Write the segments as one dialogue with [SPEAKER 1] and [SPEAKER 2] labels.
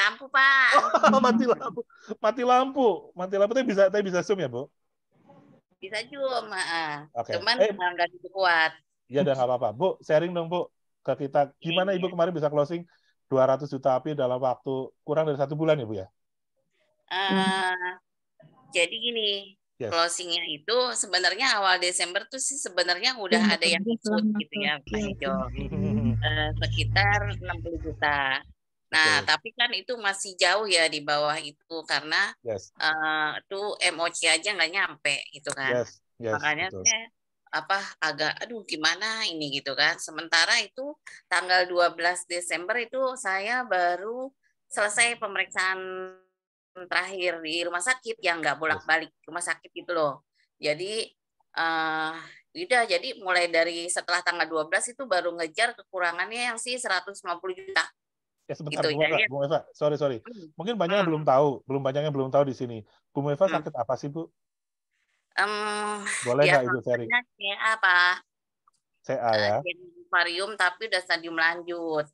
[SPEAKER 1] lampu Pak.
[SPEAKER 2] Oh, mati lampu. Mati lampu. Mati lampu tapi bisa tapi bisa zoom ya, Bu?
[SPEAKER 1] Bisa zoom, heeh.
[SPEAKER 2] Oke.
[SPEAKER 1] Cuman
[SPEAKER 2] Eh,
[SPEAKER 1] nggak gitu kuat.
[SPEAKER 2] ya udah nggak apa-apa. Bu, sharing dong, Bu, ke kita. Gimana
[SPEAKER 1] Iya,
[SPEAKER 2] Ibu kemarin bisa closing 200 juta api dalam waktu kurang dari satu bulan ya, Bu ya?
[SPEAKER 1] Eh, jadi gini,
[SPEAKER 2] Yes.
[SPEAKER 1] closingnya itu sebenarnya awal Desember tuh sih sebenarnya udah
[SPEAKER 3] Iya,
[SPEAKER 1] ada yang ikut gitu ya, Pak. Ejo. Eh, sekitar 60 juta. Nah,
[SPEAKER 2] Betul.
[SPEAKER 1] tapi kan itu masih jauh ya di bawah itu karena
[SPEAKER 2] Yes.
[SPEAKER 1] eh tuh MOC aja nggak nyampe gitu kan.
[SPEAKER 2] Yes. Yes.
[SPEAKER 1] Makanya
[SPEAKER 2] betul.
[SPEAKER 1] saya apa agak aduh gimana ini gitu kan. Sementara itu tanggal 12 Desember itu saya baru selesai pemeriksaan terakhir di rumah sakit yang nggak bolak-balik rumah sakit gitu loh. Jadi eh udah jadi mulai dari setelah tanggal 12 itu baru ngejar kekurangannya yang sih 150 juta.
[SPEAKER 2] Ya sebentar,
[SPEAKER 1] Gitu,
[SPEAKER 2] Bu Eva,
[SPEAKER 1] jadi-
[SPEAKER 2] Bu Eva, sorry sorry.
[SPEAKER 1] Hmm.
[SPEAKER 2] Mungkin banyak yang
[SPEAKER 1] Hmm.
[SPEAKER 2] belum tahu, belum banyak yang belum tahu di sini. Bu Eva
[SPEAKER 1] Hmm.
[SPEAKER 2] sakit apa sih, Bu?
[SPEAKER 1] Em,
[SPEAKER 2] Boleh
[SPEAKER 1] ya
[SPEAKER 2] nggak Ibu sharing?
[SPEAKER 1] kayak apa?
[SPEAKER 2] CA ya,
[SPEAKER 1] Ovarium tapi udah stadium lanjut.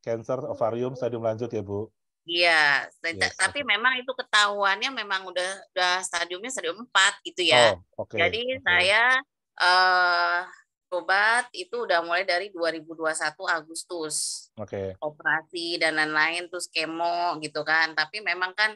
[SPEAKER 2] cancer ovarium stadium lanjut ya, Bu.
[SPEAKER 1] Iya,
[SPEAKER 2] Yes,
[SPEAKER 1] tapi
[SPEAKER 2] oke.
[SPEAKER 1] memang itu ketahuannya memang udah udah stadiumnya stadium 4 gitu ya.
[SPEAKER 2] Oh, oke.
[SPEAKER 1] Jadi
[SPEAKER 2] oke.
[SPEAKER 1] saya eh obat itu udah mulai dari 2021 Agustus.
[SPEAKER 2] Oke.
[SPEAKER 1] Operasi dan lain-lain terus kemo gitu kan. Tapi memang kan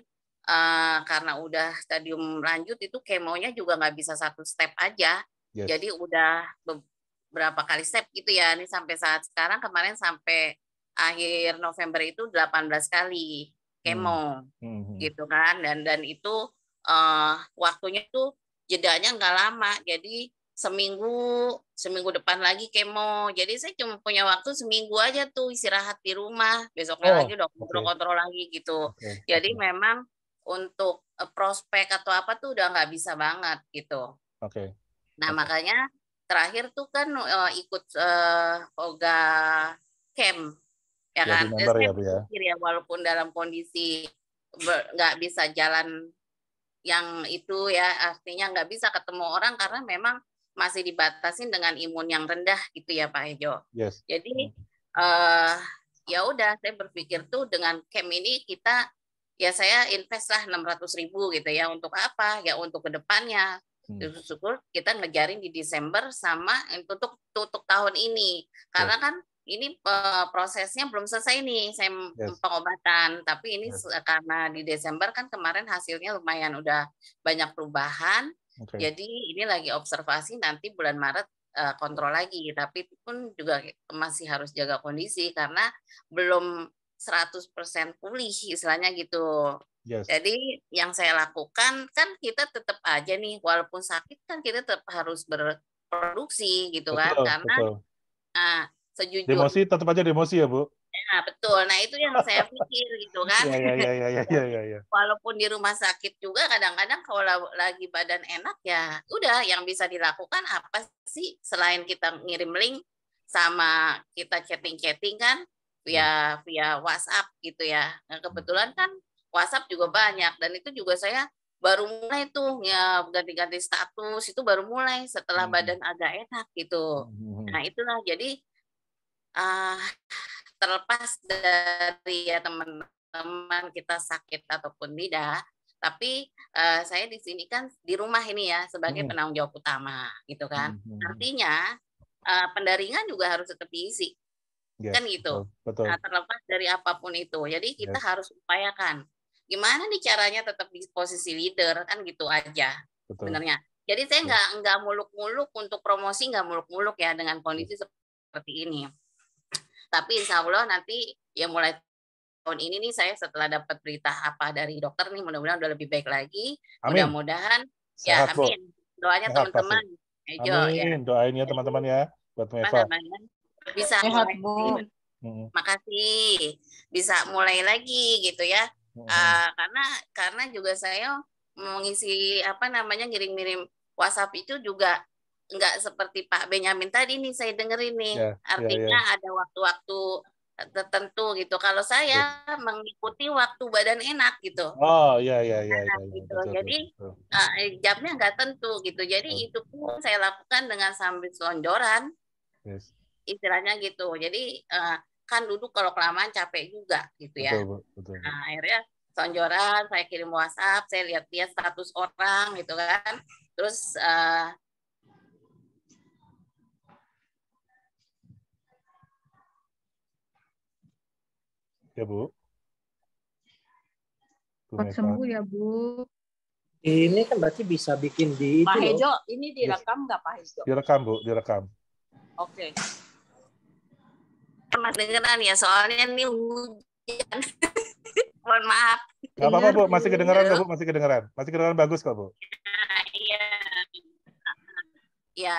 [SPEAKER 1] eh karena udah stadium lanjut itu kemonya juga nggak bisa satu step aja.
[SPEAKER 2] Yes.
[SPEAKER 1] Jadi udah beberapa kali step gitu ya. Ini sampai saat sekarang kemarin sampai akhir November itu 18 kali kemo
[SPEAKER 2] Mhm.
[SPEAKER 1] gitu kan dan dan itu eh waktunya tuh jedanya nggak lama. Jadi seminggu seminggu depan lagi kemo. Jadi saya cuma punya waktu seminggu aja tuh istirahat di rumah. Besoknya
[SPEAKER 2] Oh,
[SPEAKER 1] lagi udah kontrol-kontrol lagi gitu.
[SPEAKER 2] Oke.
[SPEAKER 1] Jadi
[SPEAKER 2] oke.
[SPEAKER 1] memang untuk eh, prospek atau apa tuh udah nggak bisa banget gitu.
[SPEAKER 2] Oke.
[SPEAKER 1] Nah,
[SPEAKER 2] Oke.
[SPEAKER 1] makanya terakhir tuh kan eh, ikut eh, Oga Camp ya kan. Eh,
[SPEAKER 2] member
[SPEAKER 1] saya
[SPEAKER 2] ya, ya.
[SPEAKER 1] ya walaupun dalam kondisi nggak bisa jalan yang itu ya artinya nggak bisa ketemu orang karena memang masih dibatasin dengan imun yang rendah gitu ya Pak Ejo.
[SPEAKER 2] Yes.
[SPEAKER 1] Jadi eh ya udah saya berpikir tuh dengan camp ini kita ya saya invest lah 600 ribu gitu ya untuk apa ya untuk ke depannya
[SPEAKER 2] Hmm.
[SPEAKER 1] syukur kita ngejarin di Desember sama untuk tutup tahun ini karena kan ini eh, prosesnya belum selesai nih saya
[SPEAKER 2] Yes.
[SPEAKER 1] pengobatan tapi ini
[SPEAKER 2] Yes.
[SPEAKER 1] karena di Desember kan kemarin hasilnya lumayan udah banyak perubahan
[SPEAKER 2] Oke.
[SPEAKER 1] jadi ini lagi observasi nanti bulan Maret eh, kontrol lagi tapi itu pun juga masih harus jaga kondisi karena belum 100% pulih istilahnya gitu
[SPEAKER 2] Yes.
[SPEAKER 1] jadi yang saya lakukan kan kita tetap aja nih walaupun sakit kan kita tetap harus berproduksi gitu kan
[SPEAKER 2] Betul,
[SPEAKER 1] karena
[SPEAKER 2] betul.
[SPEAKER 1] ah, sejujurnya
[SPEAKER 2] Demosi tetap aja demosi ya, Bu.
[SPEAKER 1] Nah, betul nah itu yang saya pikir gitu kan
[SPEAKER 2] Iya, iya, iya, iya, iya, iya, iya.
[SPEAKER 1] walaupun di rumah sakit juga kadang-kadang kalau la- lagi badan enak ya udah yang bisa dilakukan apa sih selain kita ngirim link sama kita chatting-chatting kan via via WhatsApp gitu ya. Nah, kebetulan kan WhatsApp juga banyak dan itu juga saya baru mulai tuh ya ganti-ganti status itu baru mulai setelah
[SPEAKER 2] Hmm.
[SPEAKER 1] badan agak enak gitu.
[SPEAKER 2] Mhm.
[SPEAKER 1] Nah, itulah jadi ah terlepas dari ya teman-teman kita sakit ataupun tidak, tapi eh, saya di sini kan di rumah ini ya sebagai
[SPEAKER 2] Hmm.
[SPEAKER 1] penanggung jawab utama gitu kan.
[SPEAKER 2] Mhm.
[SPEAKER 1] Artinya eh, pendaringan juga harus tetap diisi
[SPEAKER 2] Yes,
[SPEAKER 1] kan gitu.
[SPEAKER 2] Betul.
[SPEAKER 1] Nah, terlepas dari apa pun itu. Jadi kita
[SPEAKER 2] Yes.
[SPEAKER 1] harus upayakan gimana nih caranya tetap di posisi leader kan gitu aja sebenarnya. Jadi saya nggak nggak muluk-muluk untuk promosi nggak muluk-muluk ya dengan kondisi seperti ini. Tapi insya Allah nanti ya mulai tahun ini nih saya setelah dapat berita apa dari dokter nih mudah-mudahan udah lebih baik lagi. Mudah-mudahan ya amin. Doanya teman-teman. Ya
[SPEAKER 2] Amin. Doain ya teman-teman ya buat Meva.
[SPEAKER 1] bisa
[SPEAKER 3] Sehat, Bu.
[SPEAKER 1] Makasih bisa mulai lagi gitu ya. Ah, karena karena juga saya mengisi apa namanya ngirim-ngirim WhatsApp itu juga nggak seperti Pak Benyamin tadi nih saya dengerin nih
[SPEAKER 2] Ya, ya,
[SPEAKER 1] artinya ada waktu-waktu tertentu gitu kalau saya mengikuti waktu badan enak gitu
[SPEAKER 2] Oh iya iya iya iya. iya.
[SPEAKER 1] gitu.
[SPEAKER 2] Betul,
[SPEAKER 1] Jadi,
[SPEAKER 2] betul,
[SPEAKER 1] eh, jamnya nggak tentu gitu jadi
[SPEAKER 2] Betul.
[SPEAKER 1] itu pun saya lakukan dengan sambil selonjoran
[SPEAKER 2] Yes.
[SPEAKER 1] istilahnya gitu. Jadi eh, kan duduk kalau kelamaan capek juga gitu ya.
[SPEAKER 2] Betul, betul.
[SPEAKER 1] Nah, akhirnya sonjoran, saya kirim WhatsApp, saya lihat-lihat status orang gitu kan. Terus uh,
[SPEAKER 2] Ya, Bu.
[SPEAKER 3] Cepat sembuh ya Bu.
[SPEAKER 4] Ini kan berarti bisa bikin di itu
[SPEAKER 5] Pak
[SPEAKER 4] loh.
[SPEAKER 5] Hejo, ini direkam nggak Pak Hejo?
[SPEAKER 2] Direkam, Bu, direkam.
[SPEAKER 5] Oke.
[SPEAKER 1] Mas dengeran ya, soalnya ini hujan. Mohon maaf.
[SPEAKER 2] Nggak apa-apa, Bu. Masih kedengeran, kok, Bu. Masih kedengeran. Masih kedengeran bagus kok, Bu.
[SPEAKER 1] Nah, iya. Ya,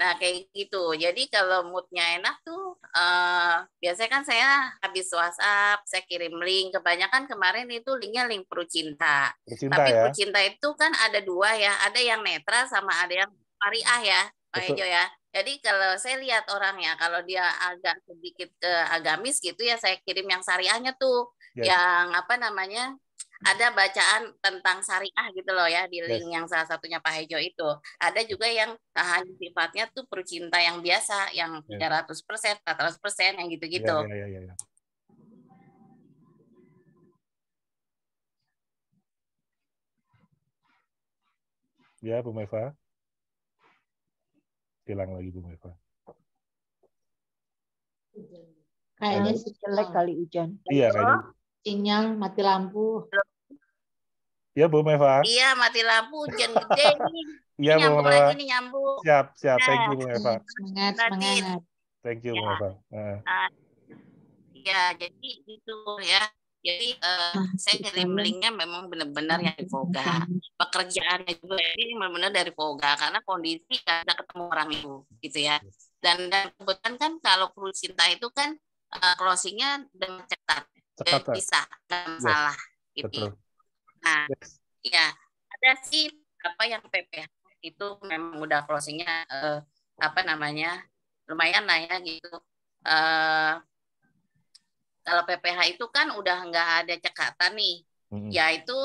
[SPEAKER 1] nah kayak gitu. Jadi kalau moodnya enak tuh, eh, biasanya kan saya habis WhatsApp, saya kirim link. Kebanyakan kemarin itu linknya link Perucinta.
[SPEAKER 2] Bercinta
[SPEAKER 1] Tapi
[SPEAKER 2] ya.
[SPEAKER 1] Perucinta itu kan ada dua ya, ada yang netral sama ada yang variah ya, Pak. Ejo ya. Jadi kalau saya lihat orangnya, kalau dia agak sedikit ke agamis gitu ya, saya kirim yang syariahnya tuh,
[SPEAKER 2] Yes.
[SPEAKER 1] yang apa namanya, ada bacaan tentang syariah gitu loh ya di
[SPEAKER 2] Yes.
[SPEAKER 1] link yang salah satunya Pak Hejo itu. Ada juga yang hanya sifatnya tuh perucinta yang biasa, yang
[SPEAKER 2] Yes.
[SPEAKER 1] 300%, 400% yang gitu-gitu.
[SPEAKER 2] Ya, ya, ya, ya. Ya, Bu Meva. Hilang lagi Bu Meva.
[SPEAKER 6] Kayaknya sih
[SPEAKER 5] Jelek kali hujan.
[SPEAKER 2] Iya, kayaknya.
[SPEAKER 6] sinyal mati lampu.
[SPEAKER 2] Ya, Bu Meva.
[SPEAKER 1] Iya, mati lampu, hujan gede nih.
[SPEAKER 2] Iya, Bu
[SPEAKER 1] nyambung
[SPEAKER 2] Meva.
[SPEAKER 1] lagi nih nyambung.
[SPEAKER 2] Siap, siap. Thank you, Bu Meva.
[SPEAKER 6] Semangat, semangat.
[SPEAKER 2] Thank you, Bu
[SPEAKER 1] Ya.
[SPEAKER 2] Meva. Nah,
[SPEAKER 1] Ya, jadi itu ya. Jadi eh, saya ngirim linknya memang benar-benar yang dari Voga. Pekerjaannya juga ini benar-benar dari Voga karena kondisi ada ketemu orang itu, gitu ya. Dan dan kebetulan kan kalau kru cinta itu kan eh, closingnya dengan cepat,
[SPEAKER 2] cepat, Pak.
[SPEAKER 1] bisa nggak
[SPEAKER 2] Yes,
[SPEAKER 1] masalah, gitu.
[SPEAKER 2] Betul.
[SPEAKER 1] Nah,
[SPEAKER 2] Yes.
[SPEAKER 1] ya ada sih apa yang PPH itu memang udah closingnya eh, apa namanya lumayan lah ya gitu. Eh, kalau PPH itu kan udah nggak ada cekatan nih,
[SPEAKER 2] Mm-mm.
[SPEAKER 1] ya itu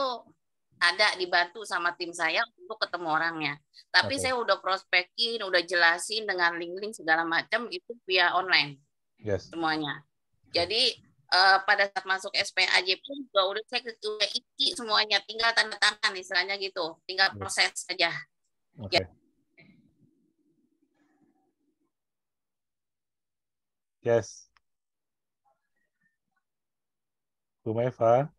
[SPEAKER 1] ada dibantu sama tim saya untuk ketemu orangnya. Tapi
[SPEAKER 2] Oke.
[SPEAKER 1] saya udah prospekin, udah jelasin dengan link-link segala macam itu via online
[SPEAKER 2] Yes.
[SPEAKER 1] semuanya. Jadi eh, pada saat masuk SPAJ pun juga udah saya udah isi semuanya, tinggal tanda tangan istilahnya gitu, tinggal proses saja.
[SPEAKER 2] Oke. Yes. Bu Meva.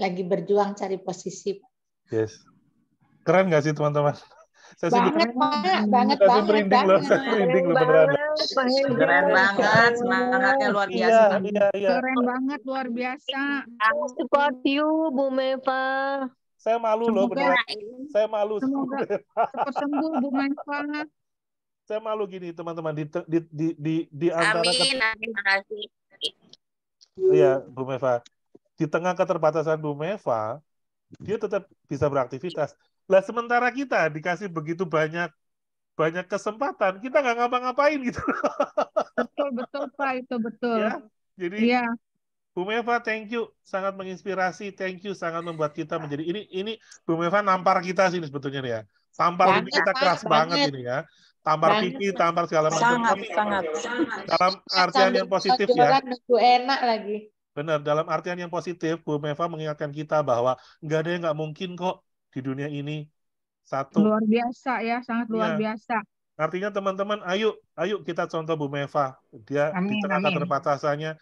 [SPEAKER 6] Lagi berjuang cari posisi.
[SPEAKER 2] Yes. Keren nggak sih teman-teman? Saya
[SPEAKER 6] Banget, banget, banget,
[SPEAKER 2] Saya sih
[SPEAKER 6] banget,
[SPEAKER 2] merinding loh, saya
[SPEAKER 6] banget.
[SPEAKER 2] merinding loh beneran.
[SPEAKER 5] Keren banget, semangatnya luar
[SPEAKER 2] Iya,
[SPEAKER 5] biasa.
[SPEAKER 2] iya, iya.
[SPEAKER 3] Keren banget, luar biasa.
[SPEAKER 7] Support you, Bu Meva.
[SPEAKER 2] Saya malu loh beneran. Saya malu.
[SPEAKER 3] Semoga cepat sembuh Bu Menfa.
[SPEAKER 2] Saya malu gini teman-teman di di di di, di antara
[SPEAKER 1] amin, amin, makasih.
[SPEAKER 2] Iya, Bu Meva. Di tengah keterbatasan Bu Meva, dia tetap bisa beraktivitas. Lah sementara kita dikasih begitu banyak banyak kesempatan, kita nggak ngapa-ngapain gitu.
[SPEAKER 3] Betul, betul Pak, itu betul.
[SPEAKER 2] ya. Jadi
[SPEAKER 3] Iya,
[SPEAKER 2] Bu Meva, thank you, sangat menginspirasi, thank you, sangat membuat kita menjadi ini ini Bu Meva nampar kita sih sebetulnya nih ya. Tampar ini
[SPEAKER 6] Banget,
[SPEAKER 2] kita keras banget
[SPEAKER 6] banget.
[SPEAKER 2] ini ya. Tampar
[SPEAKER 6] Banget,
[SPEAKER 2] pipi, tampar segala macam.
[SPEAKER 5] Sangat,
[SPEAKER 2] Tapi
[SPEAKER 5] sangat.
[SPEAKER 2] dalam artian yang positif ya.
[SPEAKER 6] Enak lagi.
[SPEAKER 2] Benar, dalam artian yang positif, Bu Meva mengingatkan kita bahwa nggak ada yang nggak mungkin kok di dunia ini. Satu,
[SPEAKER 3] luar biasa ya, sangat luar
[SPEAKER 2] Iya.
[SPEAKER 3] biasa.
[SPEAKER 2] artinya teman-teman, ayo, ayo kita contoh Bu Meva. Dia di
[SPEAKER 3] Amin,
[SPEAKER 2] tengah
[SPEAKER 3] amin.
[SPEAKER 2] keterbatasannya.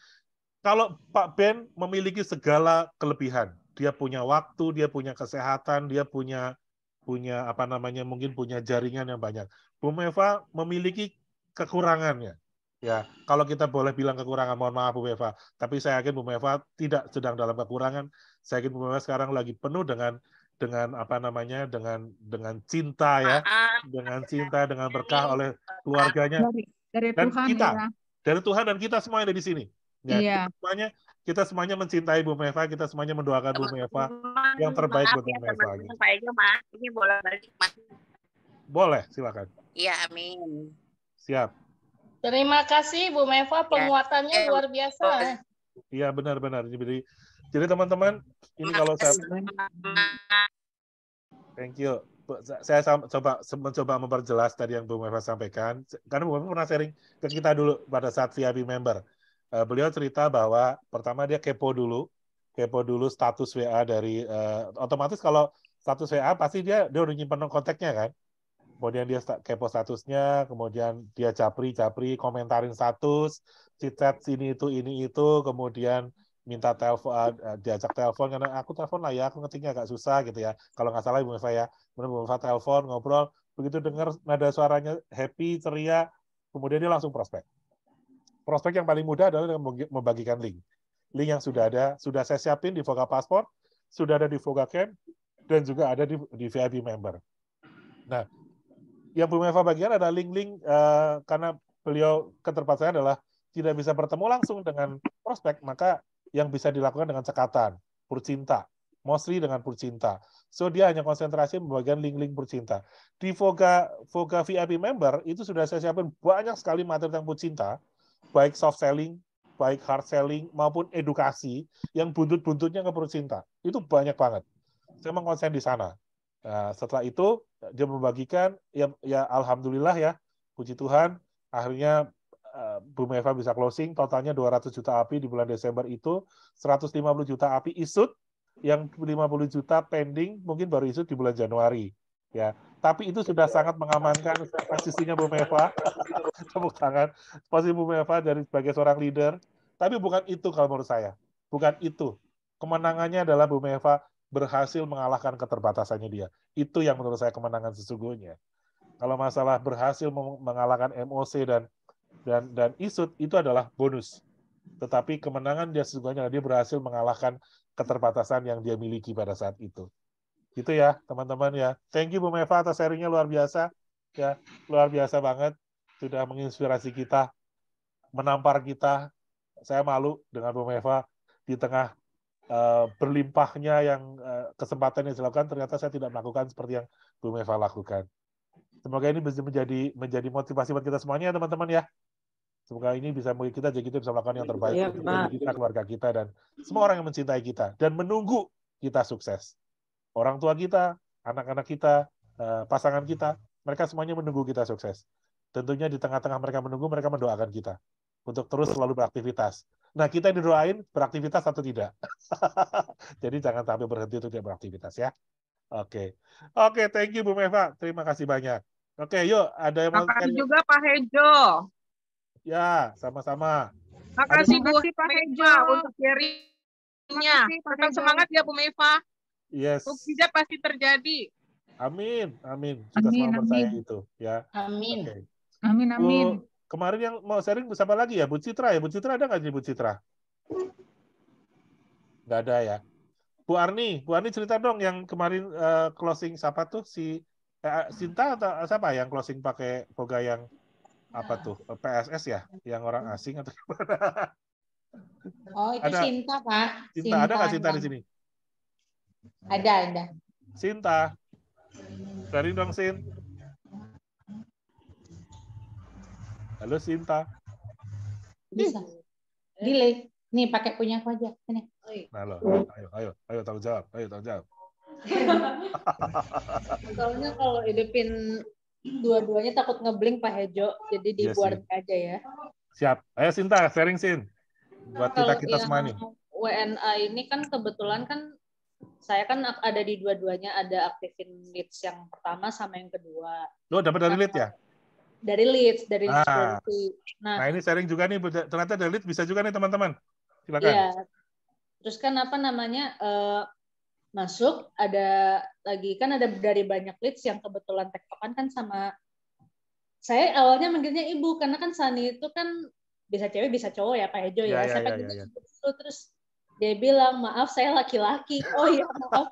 [SPEAKER 2] Kalau Pak Ben memiliki segala kelebihan, dia punya waktu, dia punya kesehatan, dia punya punya apa namanya mungkin punya jaringan yang banyak. Bu Meva memiliki kekurangannya. Ya, kalau kita boleh bilang kekurangan, mohon maaf Bu Meva. Tapi saya yakin Bu Meva tidak sedang dalam kekurangan. Saya yakin Bu Meva sekarang lagi penuh dengan dengan apa namanya dengan dengan cinta ya,
[SPEAKER 1] Maaf,
[SPEAKER 2] dengan cinta, dengan berkah oleh keluarganya
[SPEAKER 3] Dari dari
[SPEAKER 2] Dan
[SPEAKER 3] Tuhan
[SPEAKER 2] kita.
[SPEAKER 3] ya.
[SPEAKER 2] dari Tuhan dan kita semua yang ada di sini. Ya,
[SPEAKER 3] Iya.
[SPEAKER 2] kita semuanya kita semuanya mencintai Bu Meva, kita semuanya mendoakan Bu Meva. yang terbaik
[SPEAKER 1] maaf
[SPEAKER 2] buat
[SPEAKER 1] ya,
[SPEAKER 2] Bu Meva,
[SPEAKER 1] ini bola balik. Mas.
[SPEAKER 2] Boleh, silakan.
[SPEAKER 1] Iya, amin.
[SPEAKER 2] Siap.
[SPEAKER 7] Terima kasih Bu Meva, penguatannya
[SPEAKER 1] Ya.
[SPEAKER 7] luar biasa.
[SPEAKER 2] Iya benar-benar. Jadi jadi teman-teman, ini kalau saya thank you. Saya coba mencoba memperjelas tadi yang Bu Meva sampaikan karena Bu Meva pernah sharing ke kita dulu pada saat VIP member. Eh, beliau cerita bahwa pertama dia kepo dulu, kepo dulu status WA dari eh, otomatis kalau status WA pasti dia dia udah nyimpen kontaknya kan. Kemudian dia kepo statusnya, kemudian dia capri-capri, komentarin status, chat sini itu ini itu, kemudian minta telepon, eh, diajak telepon karena aku telepon lah ya, aku ngetiknya agak susah gitu ya. Kalau nggak salah Ibu Meva ya, kemudian Bu Meva telepon, ngobrol, begitu dengar nada suaranya happy, ceria, kemudian dia langsung prospek. Prospek yang paling mudah adalah dengan membagi- membagikan link. Link yang sudah ada, sudah saya siapin di Voga Passport, sudah ada di Voga Camp, dan juga ada di, di VIP member. Nah, yang Bu Meva bagian ada link-link eh, karena beliau keterbatasannya adalah tidak bisa bertemu langsung dengan prospek, maka yang bisa dilakukan dengan cekatan, purcinta, mostly dengan purcinta. So dia hanya konsentrasi membagikan link-link purcinta. Di Voga Voga VIP member itu sudah saya siapin banyak sekali materi tentang purcinta, baik soft selling, baik hard selling maupun edukasi yang buntut-buntutnya ke purcinta. Itu banyak banget. Saya mengkonsen di sana. Nah, setelah itu dia membagikan ya, ya alhamdulillah ya puji Tuhan akhirnya eh, Bu Meva bisa closing totalnya 200 juta api di bulan Desember itu 150 juta api isut yang 50 juta pending mungkin baru isut di bulan Januari ya. Tapi itu sudah sangat mengamankan posisinya Bu Meva tepuk tangan. Posisi Bu Meva dari sebagai seorang leader. Tapi bukan itu kalau menurut saya. Bukan itu. Kemenangannya adalah Bu Meva berhasil mengalahkan keterbatasannya dia. Itu yang menurut saya kemenangan sesungguhnya. Kalau masalah berhasil meng- mengalahkan MOC dan dan dan isut itu adalah bonus. Tetapi kemenangan dia sesungguhnya dia berhasil mengalahkan keterbatasan yang dia miliki pada saat itu. Gitu ya, teman-teman ya. Thank you Bu Meva atas sharingnya luar biasa. Ya, luar biasa banget. Sudah menginspirasi kita, menampar kita. Saya malu dengan Bu Meva di tengah eh, berlimpahnya yang eh, kesempatan yang dilakukan ternyata saya tidak melakukan seperti yang Bu Meva lakukan. Semoga ini bisa menjadi menjadi motivasi buat kita semuanya ya teman-teman ya. Semoga ini bisa kita jadi kita bisa melakukan yang terbaik
[SPEAKER 5] Iya,
[SPEAKER 2] untuk kita, keluarga kita dan semua orang yang mencintai kita dan menunggu kita sukses. Orang tua kita, anak-anak kita, eh, pasangan kita, mereka semuanya menunggu kita sukses. Tentunya di tengah-tengah mereka menunggu, mereka mendoakan kita untuk terus selalu beraktivitas. Nah, kita yang didoain beraktivitas atau tidak. Jadi jangan sampai berhenti untuk tidak beraktivitas ya. Oke. Oke, thank you Bu Meva. Terima kasih banyak. Oke, yuk ada yang mau
[SPEAKER 8] juga Pak Hejo.
[SPEAKER 2] Ya, sama-sama.
[SPEAKER 8] Makasih
[SPEAKER 3] Terima
[SPEAKER 8] Bu
[SPEAKER 3] kasih, Pak
[SPEAKER 8] Meva
[SPEAKER 3] Hejo.
[SPEAKER 8] untuk sharingnya.
[SPEAKER 3] Terima kasih, Pak
[SPEAKER 8] Tetap semangat ya Bu Meva.
[SPEAKER 2] Yes.
[SPEAKER 8] Mukjizat pasti terjadi.
[SPEAKER 2] Amin, amin. Kita
[SPEAKER 3] Amin,
[SPEAKER 2] semua percaya
[SPEAKER 3] amin.
[SPEAKER 2] itu, ya.
[SPEAKER 6] Amin.
[SPEAKER 2] Oke.
[SPEAKER 3] Amin, amin.
[SPEAKER 2] Bu, kemarin yang mau sharing siapa lagi ya? Bu Citra ya? Bu Citra ada nggak sih Bu Citra? Nggak ada ya. Bu Arni, Bu Arni cerita dong yang kemarin eh, closing siapa tuh si eh, Sinta atau siapa yang closing pakai Voga yang apa tuh Eh, PSS ya? Yang orang asing atau gimana?
[SPEAKER 6] Oh, itu
[SPEAKER 2] Ada.
[SPEAKER 6] Sinta, Pak.
[SPEAKER 2] Sinta, ada nggak Sinta di sini?
[SPEAKER 6] Ada, ada.
[SPEAKER 2] Sinta. Sharing dong Sin. Halo Sinta.
[SPEAKER 6] Bisa. Delay. Nih, pakai punya aku aja. Sini.
[SPEAKER 2] Nah, lo. Ayo, ayo, ayo tanggung jawab. Ayo tanggung jawab.
[SPEAKER 9] Soalnya kalau hidupin dua-duanya takut ngeblink Pak Hejo, jadi
[SPEAKER 2] Iya
[SPEAKER 9] dibuat
[SPEAKER 2] sih.
[SPEAKER 9] aja ya.
[SPEAKER 2] Siap. Ayo Sinta, sharing Sin. Buat kita kita semua nih.
[SPEAKER 9] WNA ini kan kebetulan kan saya kan ada di dua-duanya ada aktifin leads yang pertama sama yang kedua
[SPEAKER 2] Lo dapat dari lead ya?
[SPEAKER 9] dari leads dari leads
[SPEAKER 2] Ah.
[SPEAKER 9] Nah,
[SPEAKER 2] Nah ini sharing juga nih, ternyata dari lead bisa juga nih teman-teman. Silakan.
[SPEAKER 9] Iya. Terus kan apa namanya eh, masuk ada lagi kan ada dari banyak leads yang kebetulan tektokan kan sama saya awalnya manggilnya ibu karena kan Sani itu kan bisa cewek bisa cowok ya Pak Hejo
[SPEAKER 2] Ya,
[SPEAKER 9] ya.
[SPEAKER 2] ya,
[SPEAKER 9] saya
[SPEAKER 2] ya,
[SPEAKER 9] panggilnya
[SPEAKER 2] ya, ya.
[SPEAKER 9] ibu dulu. terus dia bilang maaf saya laki-laki. Oh iya maaf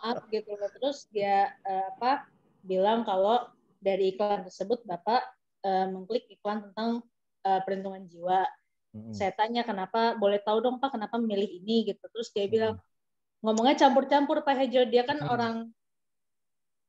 [SPEAKER 9] maaf gitu. Terus dia eh, apa bilang kalau dari iklan tersebut Bapak eh, mengklik iklan tentang eh, perlindungan jiwa
[SPEAKER 2] Mm-mm.
[SPEAKER 9] saya tanya kenapa boleh tahu dong pak kenapa memilih ini gitu terus dia
[SPEAKER 2] Hmm.
[SPEAKER 9] bilang ngomongnya campur-campur pak Hejo dia kan
[SPEAKER 2] Hmm.
[SPEAKER 9] orang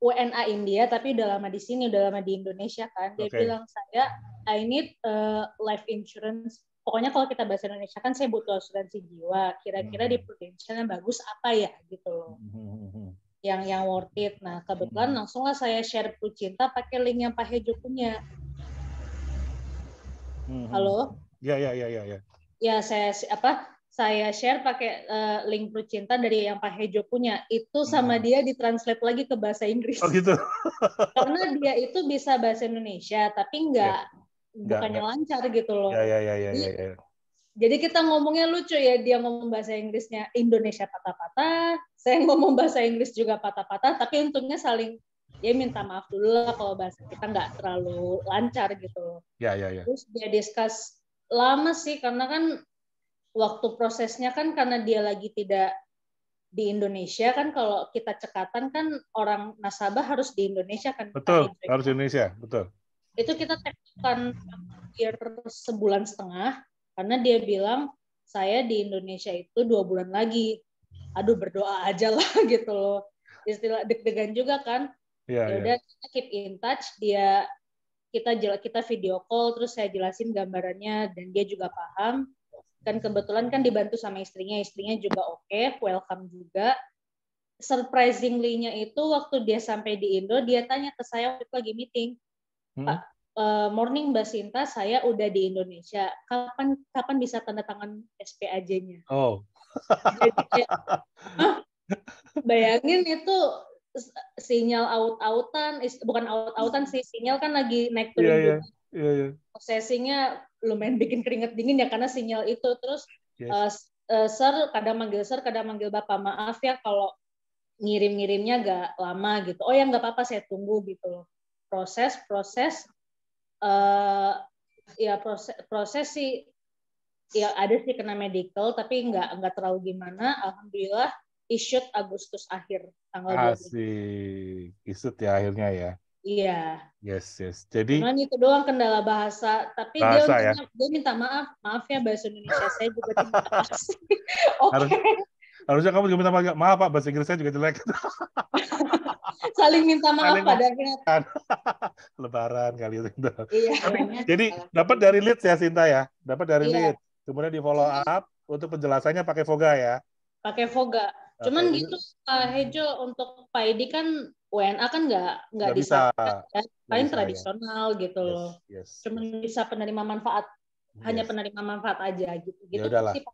[SPEAKER 9] WNA India tapi udah lama di sini udah lama di Indonesia kan dia
[SPEAKER 2] Oke.
[SPEAKER 9] bilang saya I need uh, life insurance pokoknya kalau kita bahasa Indonesia kan saya butuh asuransi jiwa kira-kira
[SPEAKER 2] Hmm.
[SPEAKER 9] di Prudential yang bagus apa ya gitu loh
[SPEAKER 2] Mhm.
[SPEAKER 9] yang yang worth it. Nah, kebetulan
[SPEAKER 2] Hmm.
[SPEAKER 9] langsung lah saya share Pru Cinta pakai link yang Pak Hejo punya.
[SPEAKER 2] Mhm.
[SPEAKER 9] Halo?
[SPEAKER 2] Ya, ya, ya, ya, ya.
[SPEAKER 9] Ya, saya apa? Saya share pakai eh, link Pru Cinta dari yang Pak Hejo punya. Itu sama
[SPEAKER 2] Hmm.
[SPEAKER 9] dia ditranslate lagi ke bahasa Inggris.
[SPEAKER 2] Oh gitu.
[SPEAKER 9] Karena dia itu bisa bahasa Indonesia, tapi nggak
[SPEAKER 2] Nggak,
[SPEAKER 9] bukannya lancar gitu loh.
[SPEAKER 2] Ya, ya, ya, ya, ya, ya.
[SPEAKER 9] Jadi kita ngomongnya lucu ya, dia ngomong bahasa Inggrisnya Indonesia patah-patah, saya ngomong bahasa Inggris juga patah-patah, tapi untungnya saling ya minta maaf dulu lah kalau bahasa kita nggak terlalu lancar gitu.
[SPEAKER 2] Ya, ya, ya.
[SPEAKER 9] Terus dia discuss lama sih karena kan waktu prosesnya kan karena dia lagi tidak di Indonesia kan kalau kita cekatan kan orang nasabah harus di Indonesia kan.
[SPEAKER 2] Betul,
[SPEAKER 9] Hendrik.
[SPEAKER 2] harus Indonesia, betul.
[SPEAKER 9] Itu kita tekan hampir sebulan setengah karena dia bilang saya di Indonesia itu dua bulan lagi. Aduh berdoa aja lah gitu loh. Istilah deg-degan juga kan.
[SPEAKER 2] Ya,
[SPEAKER 9] Ya
[SPEAKER 2] ya.
[SPEAKER 9] udah kita keep in touch. Dia kita kita video call terus saya jelasin gambarannya dan dia juga paham. Dan kebetulan kan dibantu sama istrinya, istrinya juga oke, welcome juga. Surprisingly-nya itu waktu dia sampai di Indo, dia tanya ke saya waktu lagi meeting,
[SPEAKER 2] Hmm.
[SPEAKER 9] Pak, eh, morning Mbak Sinta, saya udah di Indonesia. Kapan kapan bisa tanda tangan SPAJ-nya?
[SPEAKER 2] Oh,
[SPEAKER 9] Jadi kayak, "Hah? Bayangin itu sinyal out-outan, bukan out-outan sih, sinyal kan lagi naik turun
[SPEAKER 2] iya,
[SPEAKER 9] juga.
[SPEAKER 2] Iya, iya.
[SPEAKER 9] Prosesingnya lumayan bikin keringet dingin ya karena sinyal itu. Terus
[SPEAKER 2] Yes.
[SPEAKER 9] s- eh, Sir, kadang manggil Sir, kadang manggil Bapak, maaf ya kalau ngirim-ngirimnya agak lama gitu. Oh ya nggak apa-apa, saya tunggu gitu loh. Proses, proses, eh ya proses, proses sih ya ada sih kena medical tapi nggak nggak terlalu gimana. Alhamdulillah issued Agustus akhir tanggal 20.
[SPEAKER 2] Asik. Isut ya akhirnya ya.
[SPEAKER 9] Iya.
[SPEAKER 2] Yes, yes. Jadi,
[SPEAKER 9] Cuman itu doang kendala bahasa. Tapi
[SPEAKER 2] Bahasa,
[SPEAKER 9] dia
[SPEAKER 2] ya?
[SPEAKER 9] dia minta maaf, maaf ya bahasa Indonesia saya juga tidak pasti. Oke,
[SPEAKER 2] Harus- harusnya kamu juga minta maaf, maaf Pak, bahasa Inggris saya juga jelek.
[SPEAKER 9] saling minta maaf
[SPEAKER 2] Saling
[SPEAKER 9] pada akhirnya.
[SPEAKER 2] Lebaran kali itu.
[SPEAKER 9] Iya.
[SPEAKER 2] Jadi dapat dari leads ya Sinta ya, dapat dari
[SPEAKER 9] Iya.
[SPEAKER 2] leads. Kemudian di follow up untuk penjelasannya pakai Voga ya.
[SPEAKER 9] pakai Voga. Cuman gitu Pak Hejo untuk Pak Edi kan WNA kan nggak nggak
[SPEAKER 2] bisa.
[SPEAKER 9] ya.
[SPEAKER 2] Nggak
[SPEAKER 9] paling
[SPEAKER 2] bisa, ya.
[SPEAKER 9] tradisional gitu loh.
[SPEAKER 2] Yes, yes.
[SPEAKER 9] Cuman bisa penerima manfaat, hanya
[SPEAKER 2] yes.
[SPEAKER 9] penerima manfaat aja gitu. Gitu
[SPEAKER 2] udahlah.
[SPEAKER 9] sih, Pak.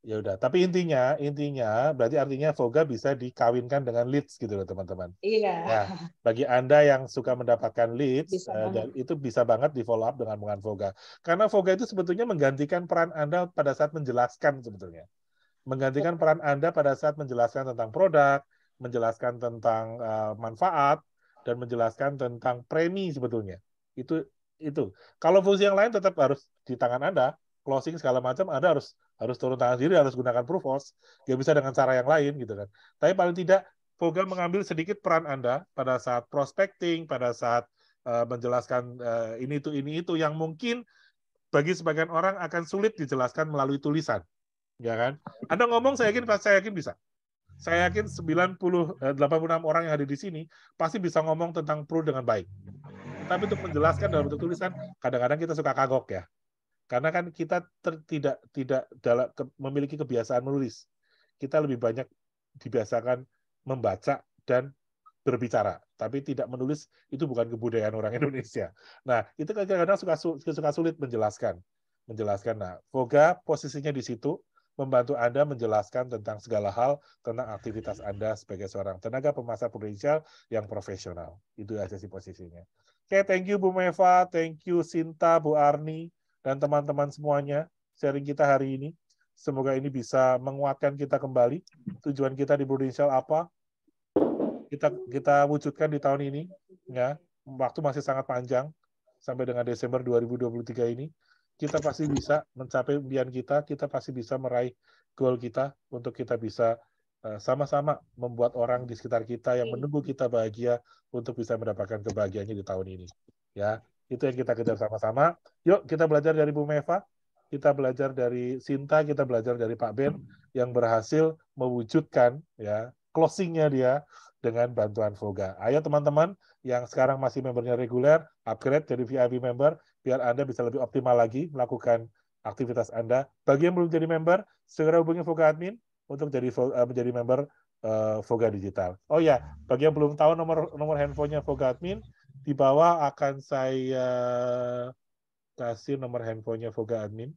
[SPEAKER 2] Ya udah, tapi intinya intinya berarti artinya Voga bisa dikawinkan dengan leads gitu loh teman-teman.
[SPEAKER 9] Iya.
[SPEAKER 2] Ya, bagi Anda yang suka mendapatkan leads,
[SPEAKER 9] Bisa banget.
[SPEAKER 2] dan itu bisa banget di follow up dengan dengan Voga. Karena Voga itu sebetulnya menggantikan peran Anda pada saat menjelaskan sebetulnya. Menggantikan peran Anda pada saat menjelaskan tentang produk, menjelaskan tentang eh, manfaat, dan menjelaskan tentang premi sebetulnya. Itu itu. Kalau fungsi yang lain tetap harus di tangan Anda, closing segala macam Anda harus harus turun tangan sendiri, harus gunakan Proofos, nggak bisa dengan cara yang lain gitu kan. Tapi paling tidak Voga mengambil sedikit peran Anda pada saat prospecting, pada saat eh, menjelaskan eh, ini itu ini itu yang mungkin bagi sebagian orang akan sulit dijelaskan melalui tulisan, ya kan? Anda ngomong saya yakin saya yakin bisa. Saya yakin 90 eh, 86 orang yang ada di sini pasti bisa ngomong tentang pro dengan baik. Tapi untuk menjelaskan dalam bentuk tulisan, kadang-kadang kita suka kagok ya. Karena kan kita ter- tidak tidak dalam ke- memiliki kebiasaan menulis. Kita lebih banyak dibiasakan membaca dan berbicara, tapi tidak menulis itu bukan kebudayaan orang Indonesia. Nah, itu kadang-kadang suka su- suka sulit menjelaskan. Menjelaskan. Nah, Voga posisinya di situ membantu Anda menjelaskan tentang segala hal tentang aktivitas Anda sebagai seorang tenaga pemasar prudensial yang profesional. Itu aja sih posisinya. Oke, thank you Bu Meva, thank you Sinta, Bu Arni, dan teman-teman semuanya sharing kita hari ini. Semoga ini bisa menguatkan kita kembali. Tujuan kita di Prudential apa? Kita kita wujudkan di tahun ini, ya. Waktu masih sangat panjang sampai dengan Desember 2023 ini. Kita pasti bisa mencapai impian kita, kita pasti bisa meraih goal kita untuk kita bisa eh, sama-sama membuat orang di sekitar kita yang menunggu kita bahagia untuk bisa mendapatkan kebahagiaannya di tahun ini. Ya, itu yang kita kejar sama-sama. Yuk kita belajar dari Bu Meva, kita belajar dari Sinta, kita belajar dari Pak Ben yang berhasil mewujudkan ya closingnya dia dengan bantuan Voga. Ayo teman-teman yang sekarang masih membernya reguler, upgrade jadi VIP member biar Anda bisa lebih optimal lagi melakukan aktivitas Anda. Bagi yang belum jadi member, segera hubungi Voga Admin untuk jadi eh, menjadi member eh, Voga Digital. Oh ya, bagi yang belum tahu nomor nomor handphonenya Voga Admin, di bawah akan saya kasih nomor handphonenya Voga Admin.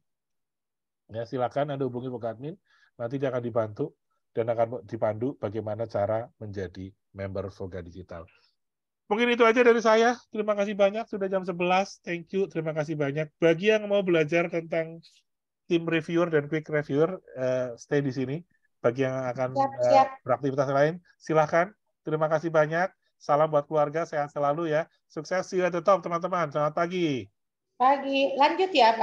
[SPEAKER 2] Ya, silakan Anda hubungi Voga Admin, nanti dia akan dibantu dan akan dipandu bagaimana cara menjadi member Voga Digital. Mungkin itu aja dari saya. Terima kasih banyak. Sudah jam 11. Thank you. Terima kasih banyak. Bagi yang mau belajar tentang tim reviewer dan quick reviewer, eh, stay di sini. Bagi yang akan
[SPEAKER 6] Siap,
[SPEAKER 2] eh,
[SPEAKER 6] siap.
[SPEAKER 2] beraktivitas lain, silahkan. Terima kasih banyak. Salam buat keluarga. Sehat selalu ya. Sukses. See you at the top, teman-teman. Selamat pagi.
[SPEAKER 6] Pagi. Lanjut ya, Pak.